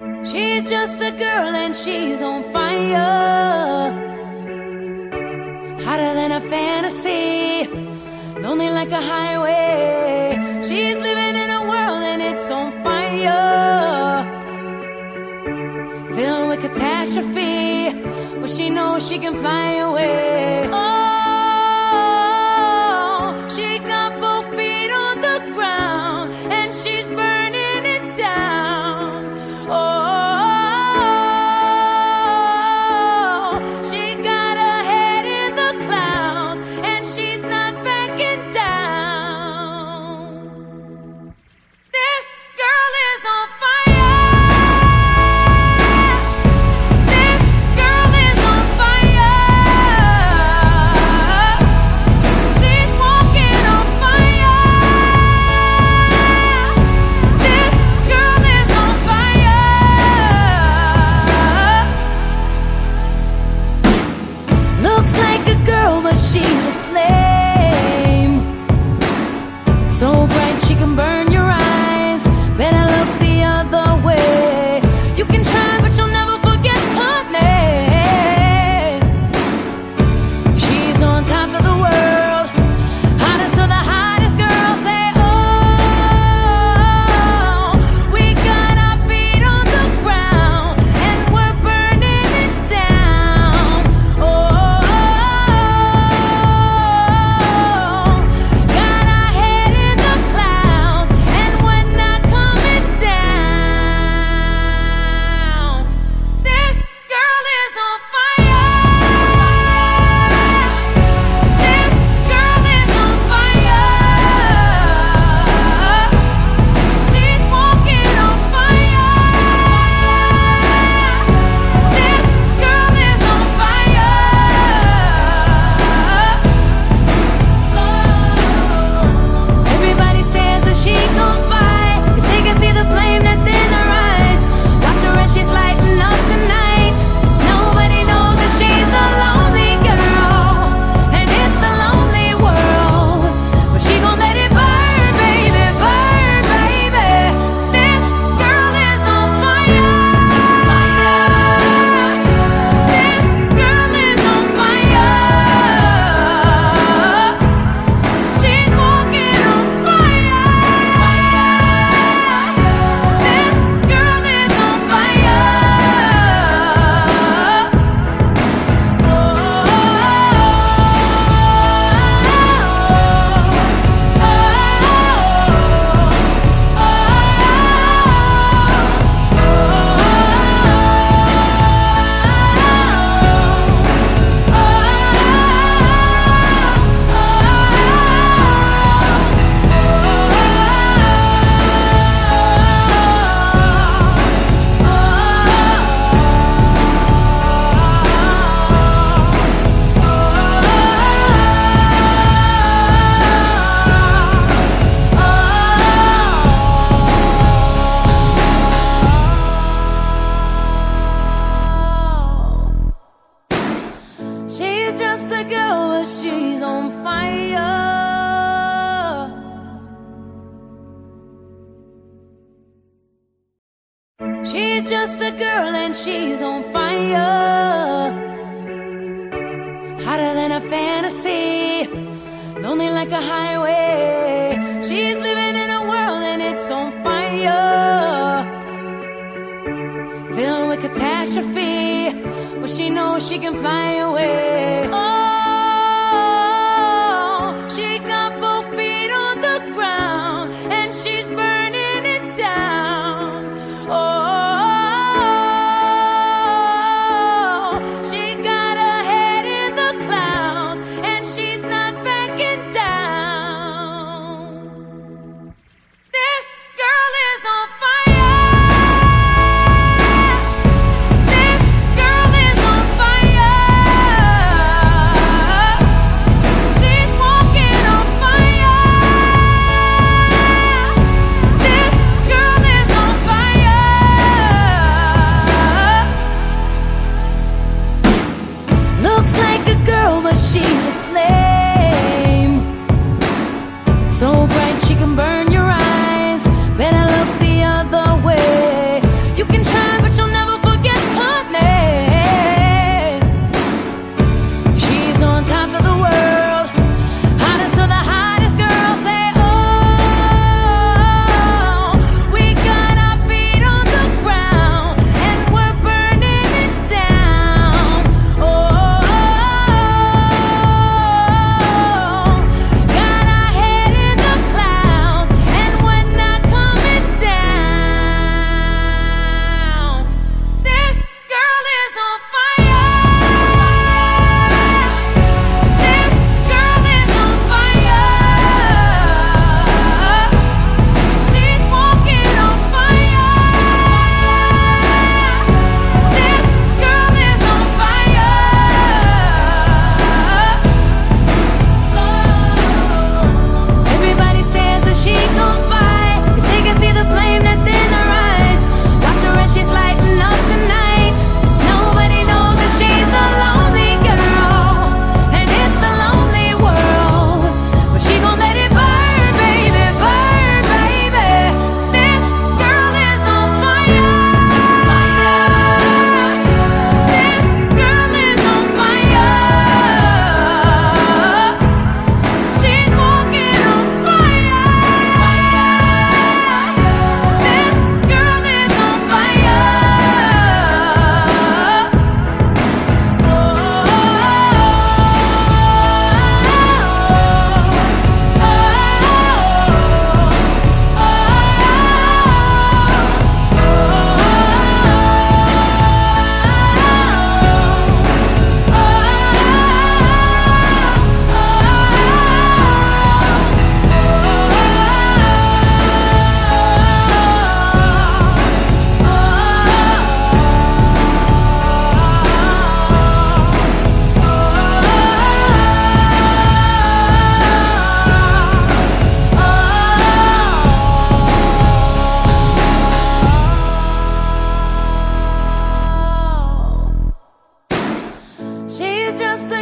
She's just a girl and she's on fire. Hotter than a fantasy, lonely like a highway. She's living in a world and it's on fire. Filled with catastrophe, but she knows she can fly away. Oh. lonely like a highway. She's living in a world and it's on fire, filled with catastrophe, but she knows she can fly away. Oh.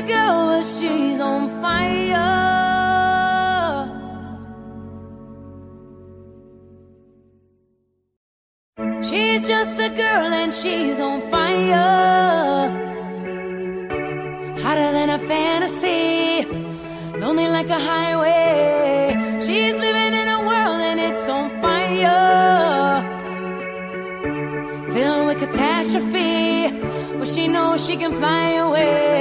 girl, but she's on fire. She's just a girl and she's on fire. Hotter than a fantasy, lonely like a highway. She's living in a world and it's on fire. Filled with catastrophe, but she knows she can fly away.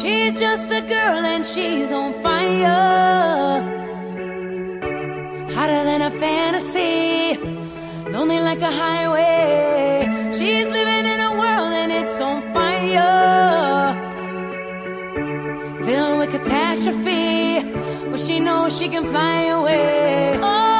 She's just a girl and she's on fire. Hotter than a fantasy, lonely like a highway. She's living in a world and it's on fire. Filled with catastrophe, but she knows she can fly away. Oh.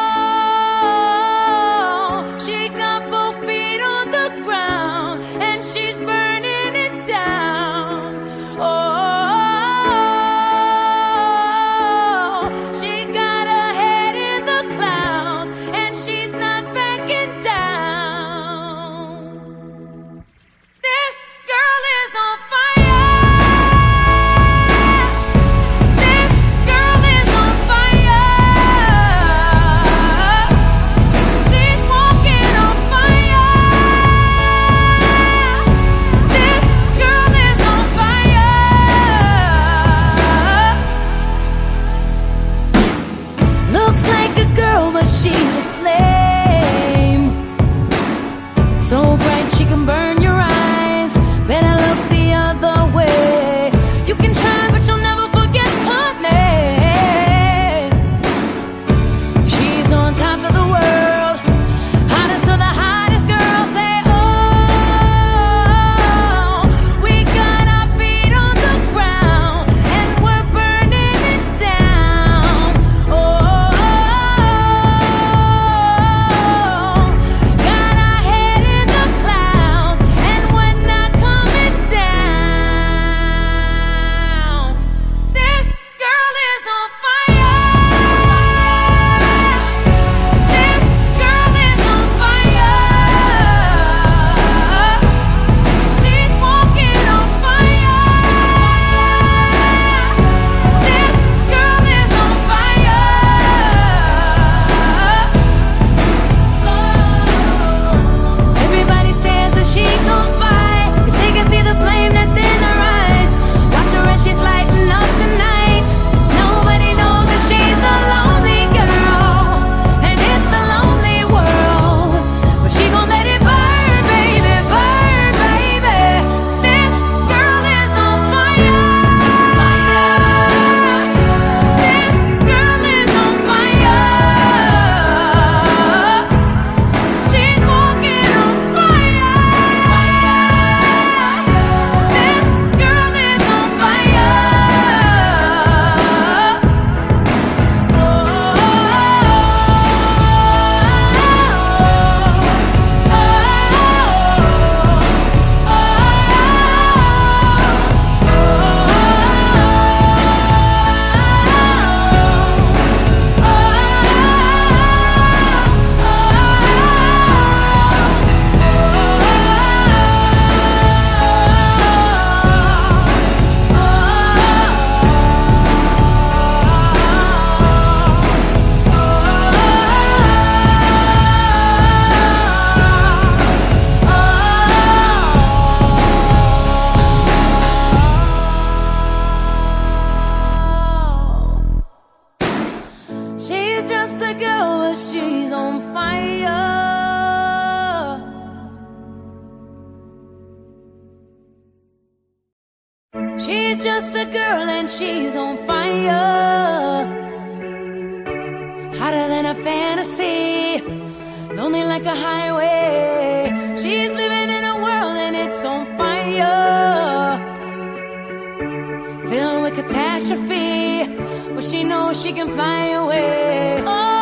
Lonely like a highway. She's living in a world and it's on fire. Filled with catastrophe, but she knows she can fly away. Oh,